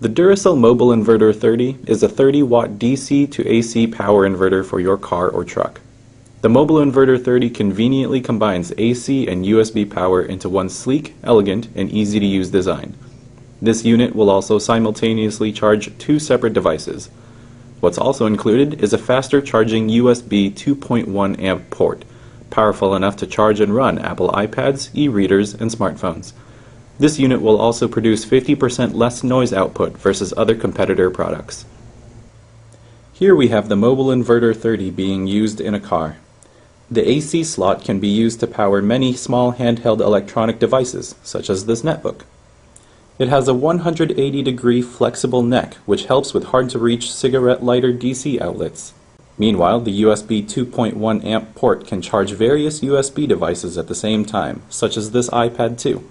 The Duracell Mobile Inverter 30 is a 30 watt DC to AC power inverter for your car or truck. The Mobile Inverter 30 conveniently combines AC and USB power into one sleek, elegant, and easy to use design. This unit will also simultaneously charge two separate devices. What's also included is a faster charging USB 2.1 amp port, powerful enough to charge and run Apple iPads, e-readers, and smartphones. This unit will also produce 50% less noise output versus other competitor products. Here we have the Mobile Inverter 30 being used in a car. The AC slot can be used to power many small handheld electronic devices, such as this netbook. It has a 180 degree flexible neck which helps with hard to reach cigarette lighter DC outlets. Meanwhile, the USB 2.1 amp port can charge various USB devices at the same time, such as this iPad 2.